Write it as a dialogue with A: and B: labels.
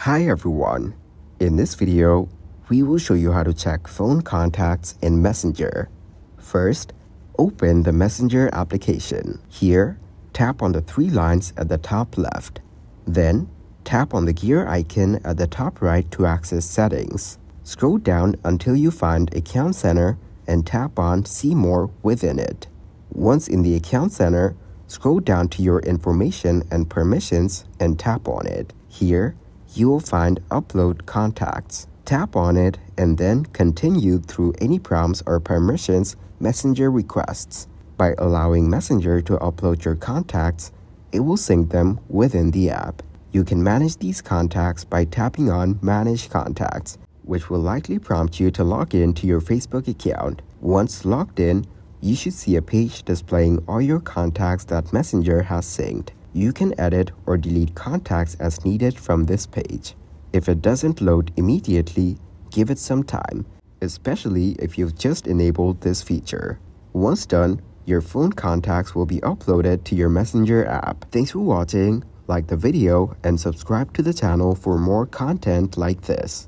A: Hi everyone. In this video, we will show you how to check phone contacts in Messenger. First, open the Messenger application. Here, tap on the three lines at the top left. Then, tap on the gear icon at the top right to access settings. Scroll down until you find Account Center and tap on See More within it. Once in the Account Center, scroll down to your information and permissions and tap on it. Here, you will find Upload Contacts. Tap on it and then continue through any prompts or permissions Messenger requests. By allowing Messenger to upload your contacts, it will sync them within the app. You can manage these contacts by tapping on Manage Contacts which will likely prompt you to log in to your Facebook account. Once logged in, you should see a page displaying all your contacts that Messenger has synced. You can edit or delete contacts as needed from this page. If it doesn't load immediately, give it some time, especially if you've just enabled this feature. Once done, your phone contacts will be uploaded to your Messenger app. Thanks for watching, like the video, and subscribe to the channel for more content like this.